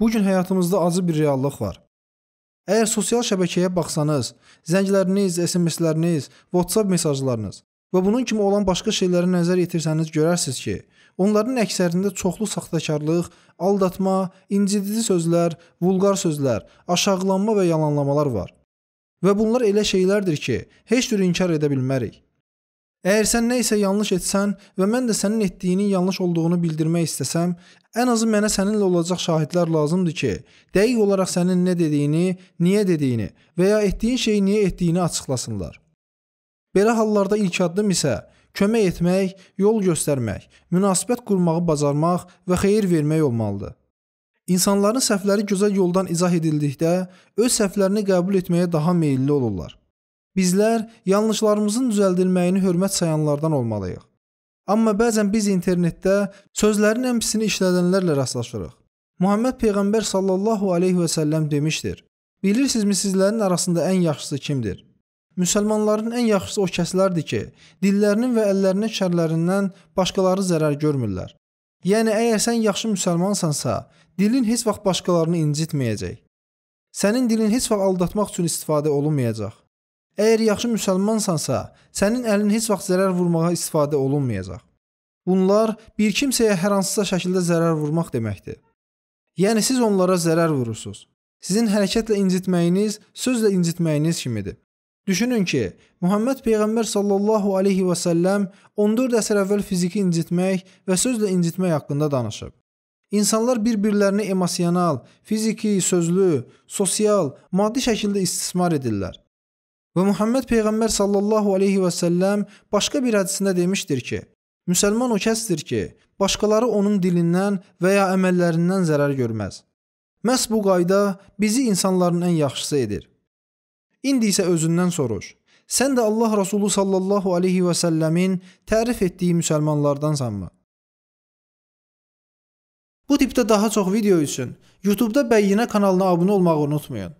Bu gün həyatımızda acı bir reallıq var. Əgər sosial şəbəkəyə baxsanız, zəngləriniz, SMS-ləriniz, WhatsApp mesajlarınız və bunun kimi olan başqa şeylərə nəzər yetirsəniz görərsiniz ki, onların əksərində çoxlu saxtakarlıq, aldatma, incitici sözlər, vulqar sözlər, aşağılanma və yalanlamalar var. Və bunlar elə şeylərdir ki, heç cür inkar edə bilmərik. Əgər sən nə isə yanlış etsən və mən də sənin etdiyinin yanlış olduğunu bildirmək istəsəm, ən azı mənə səninlə olacaq şahidlər lazımdır ki, dəqiq olaraq sənin nə dediyini, niyə dediyini və ya etdiyin şeyi niyə etdiyini açıqlasınlar. Belə hallarda ilk addım isə kömək etmək, yol göstərmək, münasibət qurmağı bacarmaq və xeyir vermək olmalıdır. İnsanların səhvləri gözəl yoldan izah edildikdə öz səhvlərini qəbul etməyə daha meylli olurlar. Bizlər yanlışlarımızın düzəldilməyini hörmət sayanlardan olmalıyıq. Amma bəzən biz internetdə sözlərin ən pisini işlədənlərlə rastlaşırıq. Muhammed peyğəmbər sallallahu alayhi və səlləm demişdir: Bilirsinizmi sizlərin arasında ən yaxşısı kimdir? Müsəlmanların ən yaxşısı o kəslərdir ki, dillərinin və əllərinin şərlərindən başqaları zərər görmürlər. Yəni əgər sən yaxşı müsəlmansansa, dilin heç vaxt başqalarını incitməyəcək. Sənin dilin heç vaxt aldatmaq üçün istifadə olunmayacaq. Əgər yaxşı müsəlmansansa, sənin əlin heç vaxt zərər vurmağa istifadə olunmayacaq. Bunlar bir kimsəyə hər hansısa şəkildə zərər vurmaq deməkdir. Yəni siz onlara zərər vurursunuz. Sizin hərəkətlə incitməyiniz sözlə incitməyiniz kimidir. Düşünün ki, Muhammed peyğəmbər sallallahu alayhi və səlləm 14 əsr əvvəl fiziki incitmək və sözlə incitmək haqqında danışıb. İnsanlar bir-birlərini emosional, fiziki, sözlü, sosial, maddi şəkildə istismar edirlər. Və Muhammed peyğəmbər sallallahu alayhi və səlləm başqa bir hədisində demişdir ki, müsəlman o kəsdir ki, başqaları onun dilindən və ya əməllərindən zərər görməz. Məs bu qayda bizi insanların ən yaxşısı edir. İndi isə özündən soruş. Sən də Allah Rasulu sallallahu alayhi və səlləmin tərif etdiyi müsəlmanlardansanmı? Bu tipdə daha çox video üçün YouTube-da Bəyyinə kanalına abunə olmağı unutmayın.